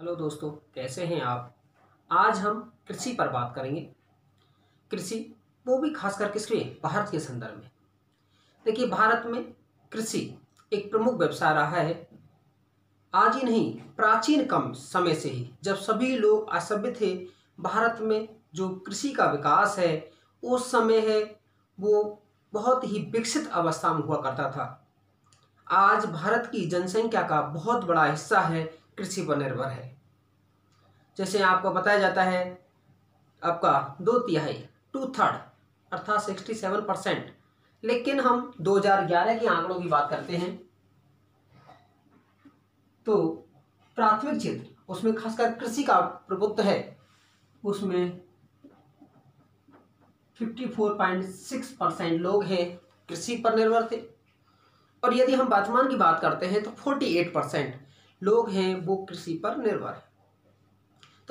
Hello दोस्तों, कैसे हैं आप? आज हम कृषि पर बात करेंगे। कृषि, वो भी खासकर किसके भारत के संदर्भ में। देखिए, भारत में कृषि एक प्रमुख व्यवसाय रहा है। आज ही नहीं, प्राचीन कम समय से ही जब सभी लोग असभ्य थे, भारत में जो कृषि का विकास है, उस समय है, वो बहुत ही विकसित अवस्था में हुआ करता था। आज भारत की जनसंख्या का बहुत बड़ा हिस्सा है कृषि पर निर्भर है। जैसे आपको बताया जाता है, आपका दो तिहाई टू थर्ड अर्थात सिक्सटी सेवन परसेंट लेकिन हम 2011 के आंकड़ों की बात करते हैं। तो प्राथमिक क्षेत्र, उसमें खासकर कृषि का प्रभुत्व है, उसमें 54.6 परसेंट लोग हैं, कृषि पर निर्भर थे। और यदि हम वर्तमान की बात करते हैं तो 48 परसेंट लोग हैं, वो कृषि पर निर्भर है।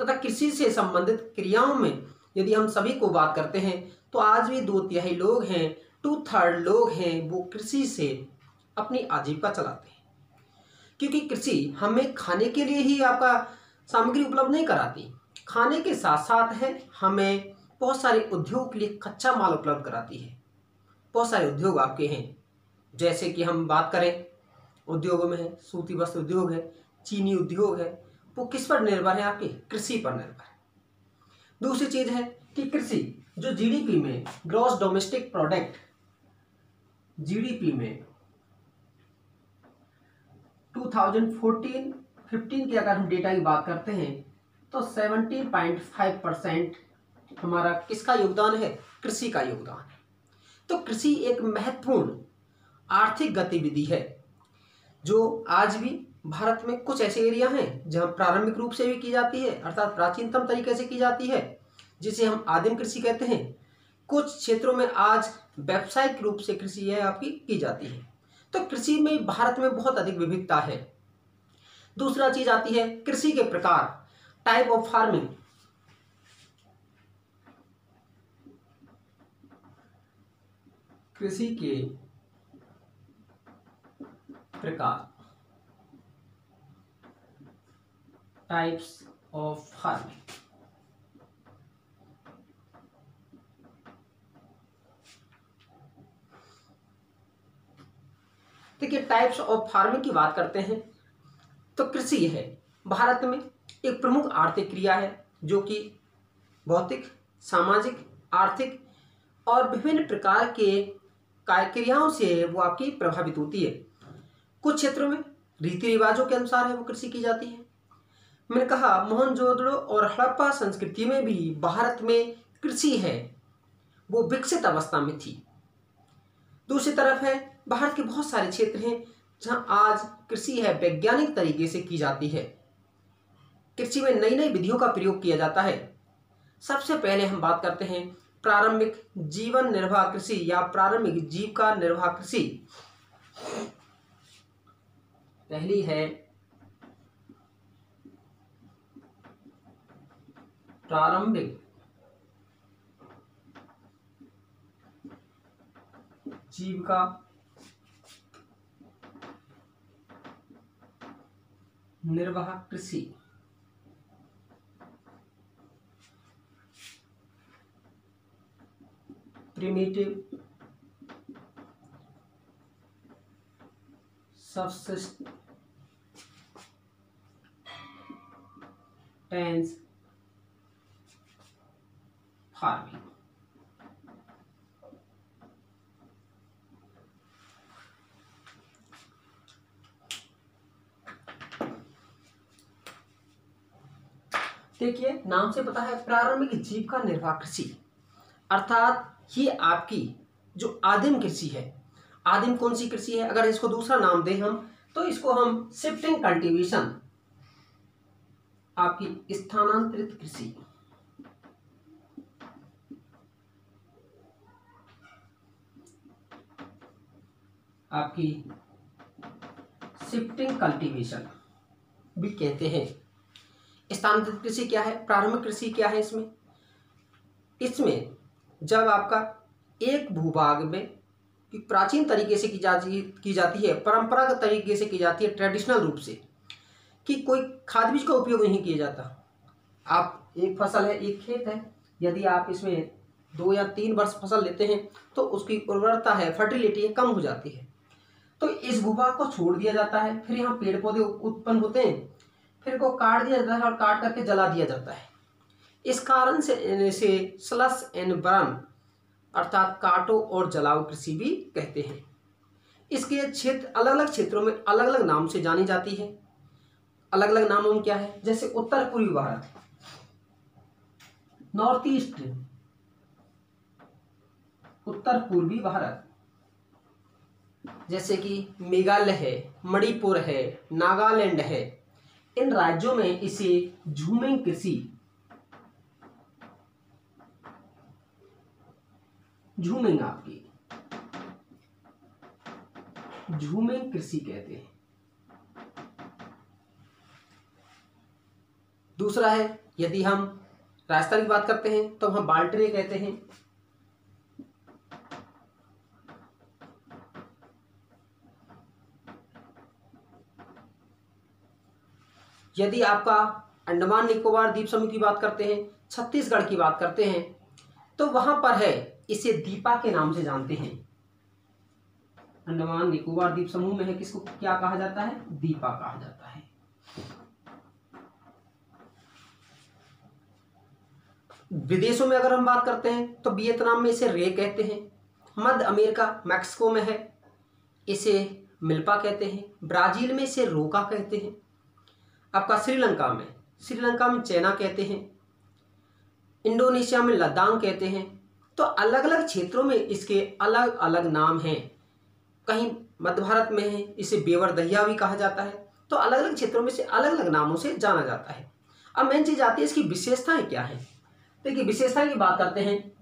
तथा कृषि से संबंधित क्रियाओं में यदि हम सभी को बात करते हैं तो आज भी दो तिहाई लोग हैं टू थर्ड लोग हैं, वो कृषि से अपनी आजीविका चलाते हैं। क्योंकि कृषि हमें खाने के लिए ही आपका सामग्री उपलब्ध नहीं कराती। खाने के साथ साथ है, हमें बहुत सारे उद्योग के लिए कच्चा माल उपलब्ध कराती है। बहुत सारे उद्योग आपके हैं, जैसे कि हम बात करें, उद्योगों में है, सूती वस्त्र उद्योग है चीनी उद्योग है, वो किस पर निर्भर है आपके? कृषि पर निर्भर है। दूसरी चीज़ है कि कृषि, जो जीडीपी में ग्रॉस डोमेस्टिक प्रोडक्ट जीडीपी में 2014 15 की अगर हम डेटा की बात करते हैं तो 17.5 परसेंट हमारा किसका योगदान है? कृषि का योगदान है। तो कृषि एक महत्वपूर्ण आर्थिक गतिविधि है, जो आज भी भारत में कुछ ऐसे एरिया हैं जहाँ प्रारंभिक रूप से भी की जाती है, अर्थात प्राचीनतम तरीके से की जाती है, जिसे हम आदिम कृषि कहते हैं। कुछ क्षेत्रों में आज व्यावसायिक रूप से कृषि है आपकी की जाती है। तो कृषि में भारत में बहुत अधिक विविधता है। दूसरा चीज़ आती है कृषि के प्रकार टाइप ऑफ़ फ़ार्मिंग कृषि के प्रकार। टाइप्स ऑफ़ फ़ार्मिंग देखिए टाइप्स ऑफ़ फ़ार्मिंग की बात करते हैं तो कृषि है। भारत में एक प्रमुख आर्थिक क्रिया है, जो कि भौतिक, सामाजिक, आर्थिक और विभिन्न प्रकार के क्रियाओं से वो आपकी प्रभावित होती है। कुछ क्षेत्रों में रीति रिवाजों के अनुसार है वो कृषि की जाती है। मैंने कहा मोहनजोदड़ो और हड़प्पा संस्कृति में भी भारत में कृषि है। वो विकसित अवस्था में थी। दूसरी तरफ़ है, भारत के बहुत सारे क्षेत्र हैं जहाँ आज कृषि है वैज्ञानिक तरीके से की जाती है। कृषि में नई नई विधियों का प्रयोग किया जाता है। सबसे पहले हम बात करते हैं प्रारंभिक जीवन निर्वाह कृषि या प्रारंभिक जीविका निर्वाह कृषि। पहली है प्रारंभिक। जीविका निर्वाह कृषि। प्रिमिटिव subsistence फ़ार्मिंग देखिए, नाम से पता है प्रारंभिक जीव का निर्वाह कृषि। अर्थात ये आपकी जो आदिम कृषि है। आदिम कौन सी कृषि है? अगर इसको दूसरा नाम दें हम तो इसको हम शिफ्टिंग कल्टीवेशन आपकी स्थानांतरित कृषि। आपकी शिफ्टिंग कल्टीवेशन भी कहते हैं, स्थानांतरित कृषि क्या है, प्रारंभिक कृषि क्या है इसमें? इसमें जब आपका एक भूभाग में प्राचीन तरीके से की जाती की जाती है, परंपरागत तरीके से की जाती है ट्रेडिशनल रूप से, कि कोई खाद बीज का उपयोग नहीं किया जाता। आप एक फ़सल है, एक खेत है, यदि आप इसमें दो या तीन वर्ष फ़सल लेते हैं तो उसकी उर्वरता है फर्टिलिटी है कम हो जाती है। तो इस भूभाग को छोड़ दिया जाता है। फिर यहाँ पेड़ पौधे उत्पन्न होते हैं। फिर को काट दिया जाता है और काट करके जला दिया जाता है। इस कारण से, इसे स्लस एंड बर्न अर्थात काटो और जलाओ कृषि भी कहते हैं। इसके क्षेत्र अलग अलग क्षेत्रों में अलग अलग नाम से जानी जाती है। अलग अलग नामों में क्या है? जैसे उत्तर पूर्वी भारत। North east. उत्तर पूर्वी भारत। जैसे कि मेघालय है, मणिपुर है, नागालैंड है। इन राज्यों में इसे झूमिंग कृषि। झूमिंग आपकी। झूमिंग कृषि कहते हैं। दूसरा है, यदि हम राजस्थान की बात करते हैं तो हम बाल्टरे कहते हैं। यदि आपका अंडमान निकोबार द्वीप समूह की बात करते हैं, छत्तीसगढ़ की बात करते हैं तो वहाँ पर है, इसे दीपा के नाम से जानते हैं। अंडमान निकोबार द्वीप समूह में है, किसको क्या कहा जाता है? दीपा कहा जाता है। विदेशों में अगर हम बात करते हैं तो वियतनाम में इसे रे कहते हैं। मध्य अमेरिका, मैक्सिको में है, इसे मिल्पा कहते हैं। ब्राज़ील में इसे रोका कहते हैं। आपका श्रीलंका में। श्रीलंका में चैना कहते हैं, इंडोनेशिया में लद्दाख कहते हैं। तो अलग अलग क्षेत्रों में इसके अलग अलग नाम हैं। कहीं मध्य भारत में है, इसे बेवर दहिया भी कहा जाता है। तो अलग अलग क्षेत्रों में से अलग अलग नामों से जाना जाता है। अब मेन चीज़ आती है इसकी विशेषताएँ क्या है? देखिए विशेषता की बात करते हैं।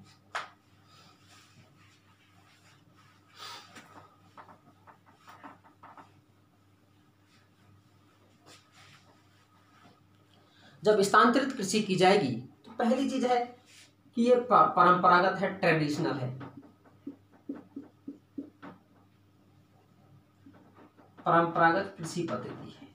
जब स्थानांतरित कृषि की जाएगी तो पहली चीज़ है कि ये परंपरागत है ट्रेडिशनल है। परंपरागत कृषि पद्धति है।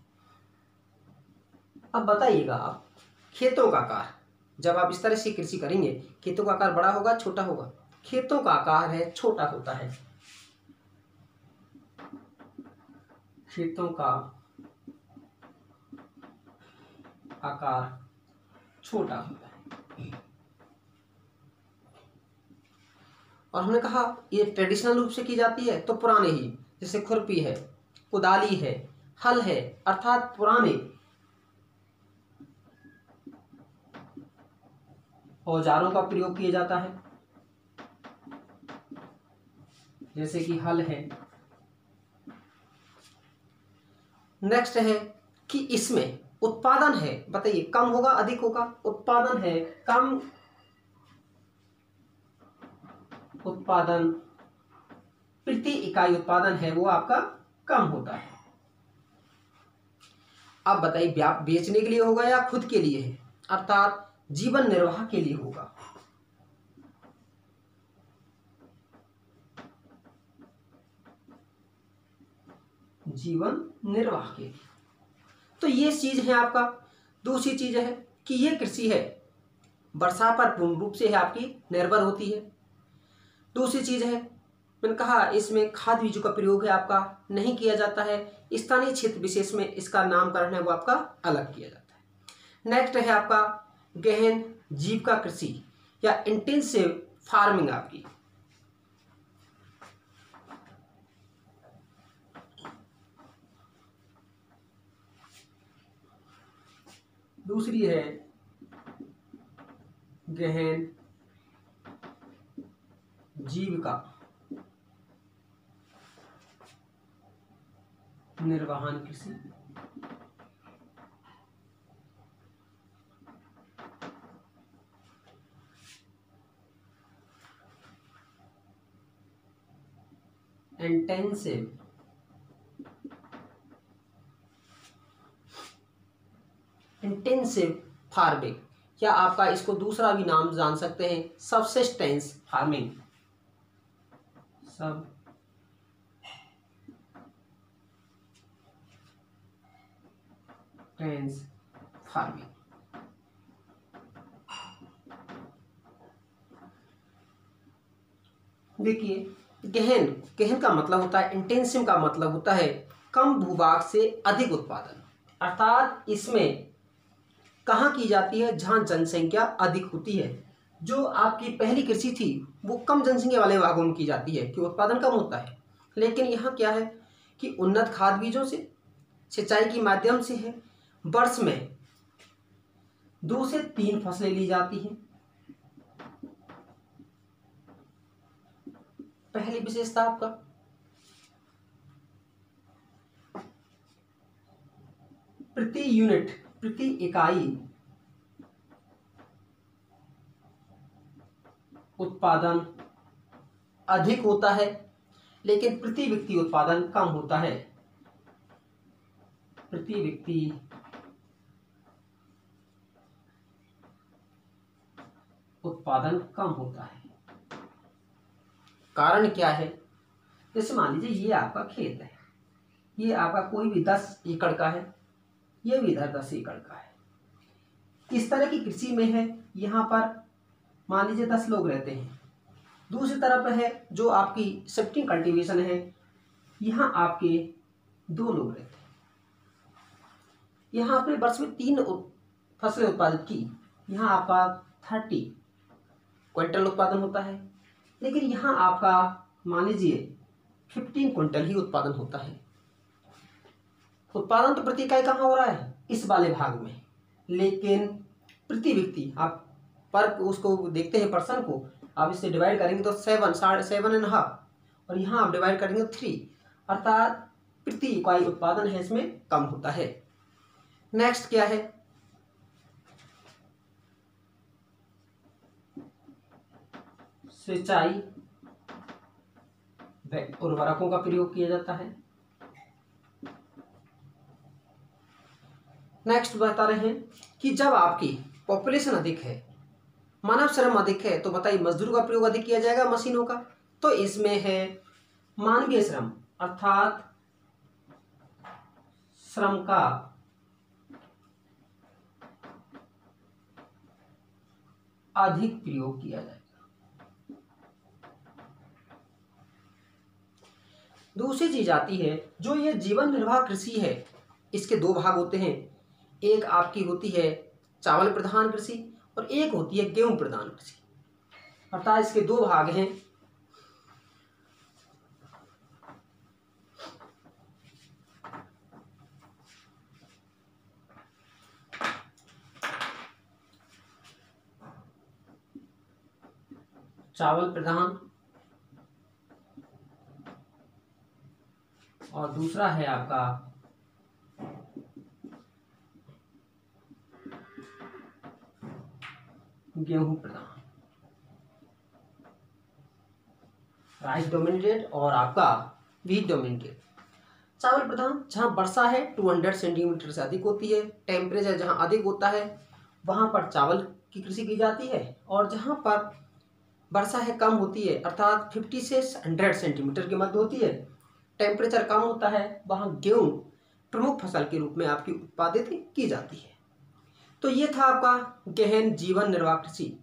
अब बताइएगा आप, खेतों का आकार। जब आप इस तरह से कृषि करेंगे, खेतों का आकार बड़ा होगा, छोटा होगा? खेतों का आकार है, छोटा होता है। खेतों का आकार छोटा होता है। और हमने कहा, ये ट्रेडिशनल रूप से की जाती है तो पुराने ही, जैसे खुरपी है, कुदाली है, हल है, अर्थात पुराने। औजारों का प्रयोग किया जाता है। जैसे कि हल है। नेक्स्ट है कि इसमें उत्पादन है। बताइए, कम होगा, अधिक होगा? उत्पादन है, कम उत्पादन, प्रति इकाई उत्पादन है, वो आपका कम होता है। अब बताइए बेचने के लिए होगा या खुद के लिए है? अर्थात जीवन निर्वाह के लिए होगा। जीवन निर्वाह के लिए। तो ये चीज़ है आपका। दूसरी चीज़ है कि ये कृषि है। वर्षा पर पूर्ण रूप से है आपकी, निर्भर होती है। दूसरी चीज़ है, मैंने कहा इसमें खाद बीजों का प्रयोग है आपका, नहीं किया जाता है। स्थानीय क्षेत्र विशेष में इसका नामकरण है, वो आपका अलग किया जाता है। नेक्स्ट है आपका गहन जीव का कृषि, या इंटेंसिव फ़ार्मिंग आपकी। दूसरी है गहन जीविका निर्वहन कृषि। इंटेंसिव इंटेंसिव फ़ार्मिंग या आपका इसको दूसरा भी नाम जान सकते हैं? Subsistence farming subsistence farming देखिए गहन गहन का मतलब होता है इंटेंसिव का मतलब होता है कम भूभाग से अधिक उत्पादन। अर्थात इसमें कहाँ की जाती है? जहाँ जनसंख्या अधिक होती है। जो आपकी पहली कृषि थी, वो कम जनसंख्या वाले भागों में की जाती है, कि उत्पादन कम होता है। लेकिन यहाँ क्या है कि उन्नत खाद बीजों से, सिंचाई के माध्यम से है। वर्ष में दो से तीन फ़सलें ली जाती हैं। पहली विशेषता आपका। प्रति यूनिट प्रति इकाई उत्पादन अधिक होता है, लेकिन प्रति व्यक्ति उत्पादन कम होता है। प्रति व्यक्ति उत्पादन कम होता है। कारण क्या है? जैसे मान लीजिए ये आपका खेत है, ये आपका कोई भी दस एकड़ का है ये भी इधर दस एकड़ का है। इस तरह की कृषि में है, यहाँ पर मान लीजिए दस लोग रहते हैं। दूसरी तरफ़ है जो आपकी शिफ्टिंग कल्टीवेशन है, यहाँ आपके दो लोग रहते हैं। यहाँ आपने वर्ष में तीन फ़सलें उत्पादित की, यहाँ आपका थर्टी क्विंटल उत्पादन होता है। लेकिन यहाँ आपका मान लीजिए फिफ्टीन क्विंटल ही उत्पादन होता है। उत्पादन तो प्रति इकाई कहाँ हो रहा है? इस वाले भाग में। लेकिन प्रति व्यक्ति, आप पर उसको देखते हैं पर्सन को, आप इससे डिवाइड करेंगे तो सेवन साढ़े सेवन एंड हाफ़ और यहाँ आप डिवाइड करेंगे तो थ्री अर्थात प्रति इकाई उत्पादन है इसमें कम होता है। नेक्स्ट क्या है? सिंचाई उर्वरकों का प्रयोग किया जाता है। नेक्स्ट बता रहे हैं कि जब आपकी पॉपुलेशन अधिक है, मानव श्रम अधिक है तो बताइए मजदूर का प्रयोग अधिक किया जाएगा मशीनों का? तो इसमें है मानवीय श्रम, अर्थात श्रम का अधिक प्रयोग किया जाएगा। दूसरी चीज़ आती है, जो ये जीवन निर्वाह कृषि है, इसके दो भाग होते हैं। एक आपकी होती है चावल प्रधान कृषि और एक होती है गेहूँ प्रधान कृषि। अर्थात इसके दो भाग हैं। चावल प्रधान और दूसरा है आपका गेहूँ प्रधान। राइस डोमिनेटेड और आपका वीट डोमिनेटेड। चावल प्रधान, जहाँ वर्षा है 200 सेंटीमीटर से अधिक होती है टेम्परेचर जहाँ अधिक होता है, वहाँ पर चावल की कृषि की जाती है, और जहाँ पर वर्षा है, कम होती है, अर्थात 50 से 100 सेंटीमीटर के मध्य होती है। टेम्परेचर कम होता है, वहाँ गेहूँ प्रमुख फ़सल के रूप में आपकी उत्पादित की जाती है। तो ये था आपका गहन जीवन निर्वाह कृषि।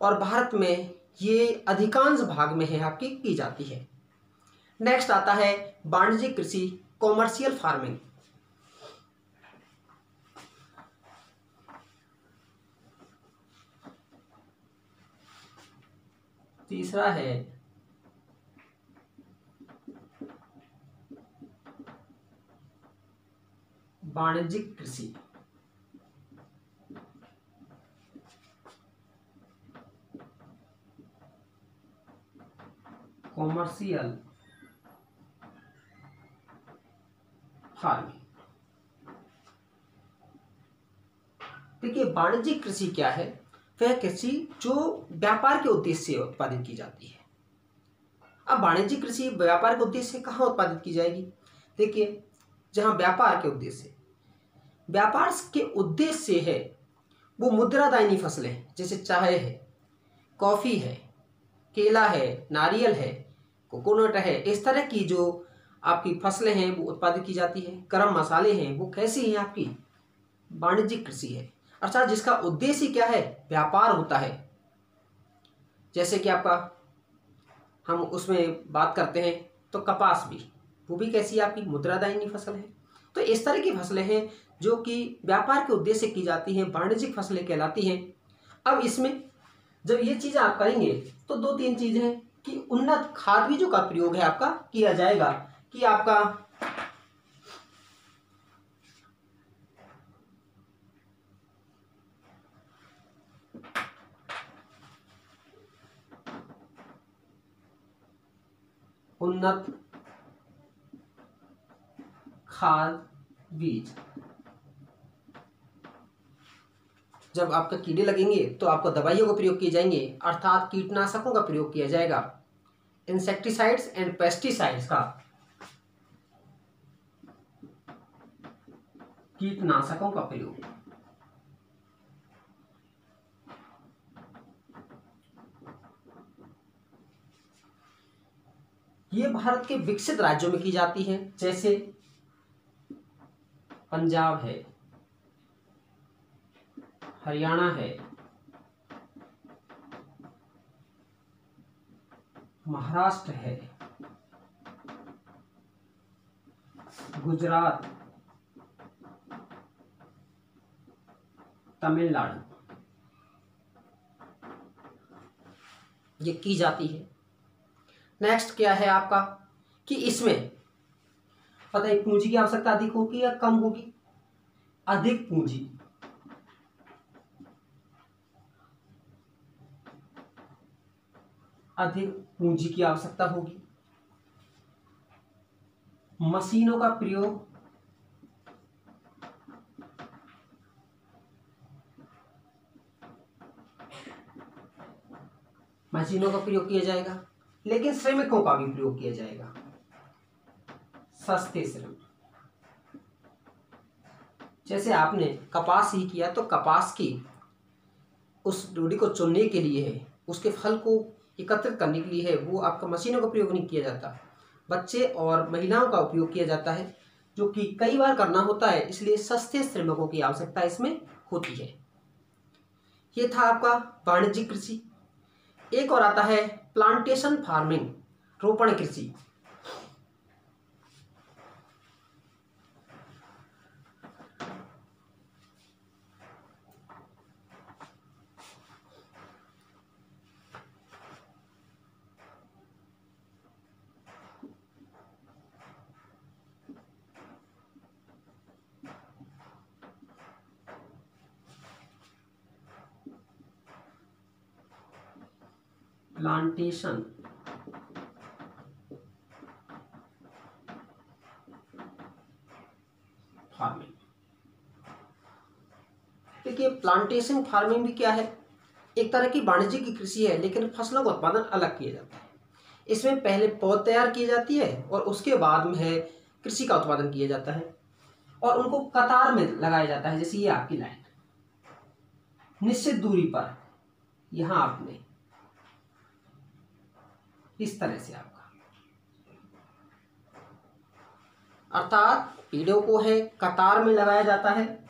और भारत में ये अधिकांश भाग में है आपकी की जाती है। नेक्स्ट आता है वाणिज्यिक कृषि कॉमर्शियल फ़ार्मिंग तीसरा है वाणिज्यिक कृषि। कॉमर्शियल फ़ार्मिंग देखिए, वाणिज्यिक कृषि क्या है? वह कृषि जो व्यापार के उद्देश्य से उत्पादित की जाती है। अब वाणिज्यिक कृषि व्यापार के उद्देश्य से कहाँ उत्पादित की जाएगी? देखिए, जहाँ व्यापार के उद्देश्य व्यापार के उद्देश्य से है, वो मुद्रादायनी फ़सलें जैसे चाय है, कॉफ़ी है, केला है, नारियल है कोकोनट है। इस तरह की जो आपकी फ़सलें हैं, वो उत्पादित की जाती है। गर्म मसाले हैं, वो कैसी हैं आपकी? वाणिज्यिक कृषि है। अर्थात जिसका उद्देश्य क्या है? व्यापार होता है। जैसे कि आपका, हम उसमें बात करते हैं तो कपास भी। वो भी कैसी आपकी? मुद्रादायनी फ़सल है। तो इस तरह की फ़सलें हैं जो कि व्यापार के उद्देश्य की जाती हैं, वाणिज्यिक फ़सलें कहलाती हैं। अब इसमें जब ये चीज़ें आप करेंगे तो दो तीन चीज़ें कि उन्नत खाद बीजों का प्रयोग है आपका, किया जाएगा, कि आपका उन्नत खाद बीज। जब आपका कीड़े लगेंगे तो आपको दवाइयों का प्रयोग किए जाएँगे, अर्थात कीटनाशकों का प्रयोग किया जाएगा। इंसेक्टिसाइड्स एंड पेस्टिसाइड्स का। कीटनाशकों का प्रयोग। ये भारत के विकसित राज्यों में की जाती है, जैसे पंजाब है, हरियाणा है महाराष्ट्र है। गुजरात। तमिलनाडु। ये की जाती है। नेक्स्ट क्या है आपका? कि इसमें, पता है, पूंजी की आवश्यकता अधिक होगी या कम होगी? अधिक पूंजी। अधिक पूंजी की आवश्यकता होगी। मशीनों का प्रयोग मशीनों का प्रयोग किया जाएगा, लेकिन श्रमिकों का भी प्रयोग किया जाएगा। सस्ते श्रम। जैसे आपने कपास ही किया तो कपास की उस डोडी को चुनने के लिए उसके फल को एकत्रित करने के लिए है, वो आपका मशीनों का प्रयोग नहीं किया जाता। बच्चे और महिलाओं का उपयोग किया जाता है, जो कि कई बार करना होता है, इसलिए सस्ते श्रमिकों की आवश्यकता इसमें होती है। ये था आपका वाणिज्यिक कृषि। एक और आता है, प्लांटेशन फ़ार्मिंग, रोपण कृषि। प्लांटेशन फ़ार्मिंग देखिए प्लांटेशन फ़ार्मिंग भी क्या है? एक तरह की वाणिज्य की कृषि है, लेकिन फ़सलों का उत्पादन अलग किया जाता है। इसमें पहले पौध तैयार की जाती है और उसके बाद में है कृषि का उत्पादन किया जाता है और उनको कतार में लगाया जाता है, जैसे ये आपकी लाइन। निश्चित दूरी पर, यहाँ आपने इस तरह से आपका। अर्थात पेड़ों को है, कतार में लगाया जाता है।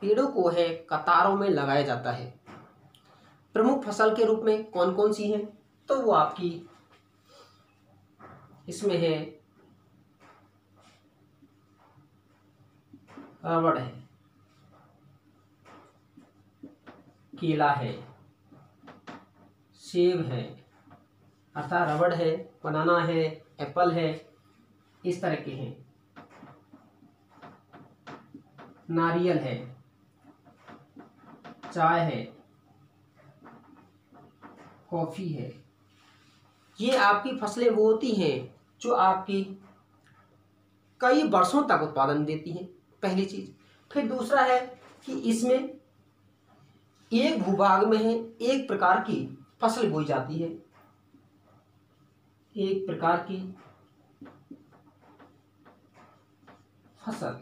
पेड़ों को है, कतारों में लगाया जाता है। प्रमुख फ़सल के रूप में कौन कौन सी हैं? तो वो आपकी इसमें है। रबड़ है। केला है। सेब है। अर्थात रबड़ है, बनाना है, एप्पल है, इस तरह के हैं। नारियल है। चाय है। कॉफ़ी है। ये आपकी फ़सलें वो होती हैं जो आपकी कई वर्षों तक उत्पादन देती हैं। पहली चीज़। फिर दूसरा है कि इसमें एक भूभाग में है, एक प्रकार की फ़सल बोई जाती है। एक प्रकार की फ़सल।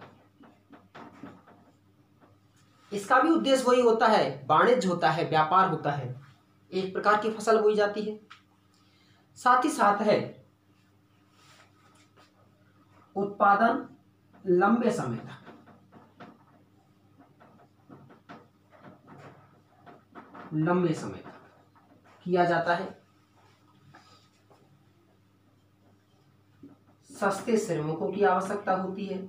इसका भी उद्देश्य वही होता है, वाणिज्य होता है, व्यापार होता है। एक प्रकार की फ़सल बोई जाती है। साथ ही साथ है उत्पादन लंबे समय तक। लंबे समय तक किया जाता है। सस्ते श्रमिकों की आवश्यकता होती है।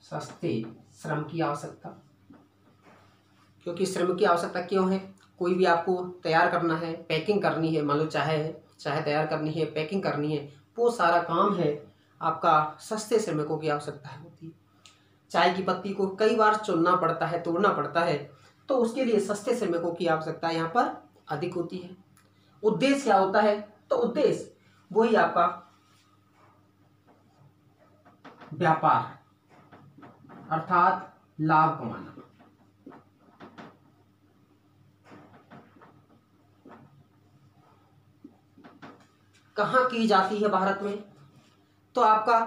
सस्ते श्रम की आवश्यकता। क्योंकि श्रम की आवश्यकता क्यों है? कोई भी आपको तैयार करना है पैकिंग करनी है, मान लो चाहे चाहे तैयार करनी है पैकिंग करनी है, वो सारा काम है आपका सस्ते श्रमिकों की आवश्यकता होती। है चाय की पत्ती को कई बार चुनना पड़ता है, तोड़ना पड़ता है तो उसके लिए सस्ते श्रमिकों की आवश्यकता यहाँ पर अधिक होती है। उद्देश्य क्या होता है? तो उद्देश्य, वही आपका व्यापार, अर्थात लाभ कमाना। कहाँ की जाती है भारत में? तो आपका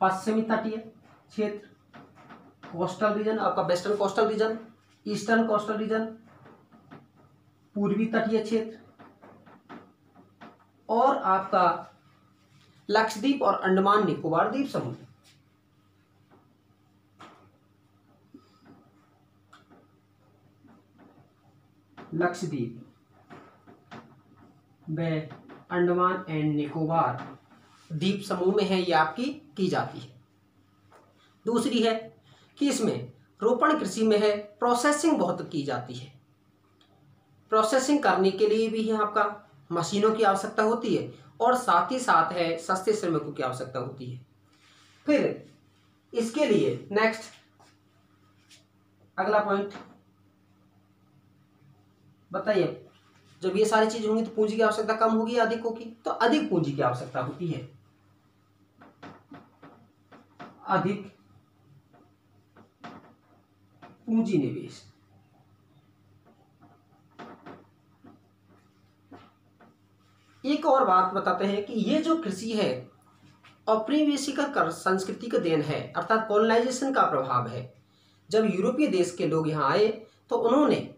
पश्चिमी तटीय क्षेत्र कोस्टल रीजन आपका western coastal region eastern coastal region पूर्वी तटीय क्षेत्र, और आपका लक्षद्वीप और अंडमान निकोबार द्वीप समूह लक्षद्वीप। व अंडमान एंड निकोबार द्वीप समूह में है, ये आपकी की जाती है। दूसरी है कि इसमें रोपण कृषि में है प्रोसेसिंग बहुत की जाती है। प्रोसेसिंग करने के लिए भी है आपका मशीनों की आवश्यकता होती है और साथ ही साथ है सस्ते श्रमिकों की आवश्यकता होती है। फिर इसके लिए नेक्स्ट अगला पॉइंट बताइए। जब ये सारी चीज़ होंगी तो पूंजी की आवश्यकता कम होगी अधिक होगी? तो अधिक पूंजी की आवश्यकता होती है। अधिक पूंजी निवेश। एक और बात बताते हैं कि ये जो कृषि है औपनिवेशिक संस्कृति का देन है, अर्थात कॉलोनाइजेशन का प्रभाव है। जब यूरोपीय देश के लोग यहाँ आए तो उन्होंने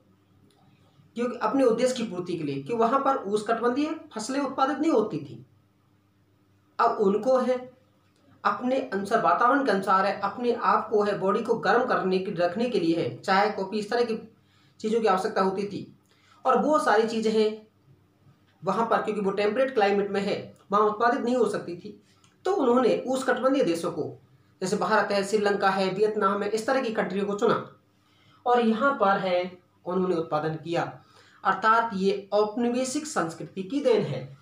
क्योंकि अपने उद्देश्य की पूर्ति के लिए, कि वहाँ पर उष्णकटिबंधीय फ़सलें उत्पादित नहीं होती थी। अब उनको है, अपने अनुसार, वातावरण के अनुसार है, अपने आप को है बॉडी को गर्म करने की, रखने के लिए है, चाय, कॉफ़ी, इस तरह की चीज़ों की आवश्यकता होती थी। और वो सारी चीज़ें हैं, वहाँ पर, क्योंकि वो टेम्परेट क्लाइमेट में है, वहाँ उत्पादित नहीं हो सकती थी। तो उन्होंने उष्णकटिबंधीय देशों को, जैसे भारत है, श्रीलंका है, वियतनाम है, इस तरह की कंट्रियों को चुना। और यहाँ पर है उन्होंने उत्पादन किया। अर्थात ये औपनिवेशिक संस्कृति की देन है।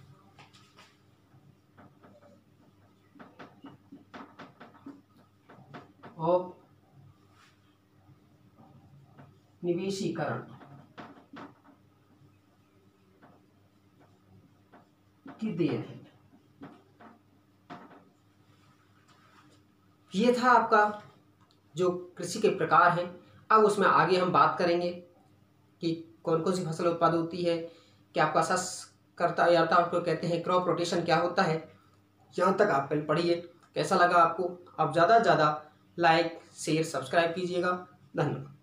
निवेशीकरण की देन है। ये था आपका जो कृषि के प्रकार हैं। अब उसमें आगे हम बात करेंगे। कौन कौन सी फ़सल उत्पाद होती है, क्या आपका सस करता या आपको कहते हैं क्रॉप रोटेशन क्या होता है, यहाँ तक आप पहले पढ़िए, कैसा लगा आपको, आप ज़्यादा से ज़्यादा लाइक, शेयर, सब्सक्राइब कीजिएगा, धन्यवाद।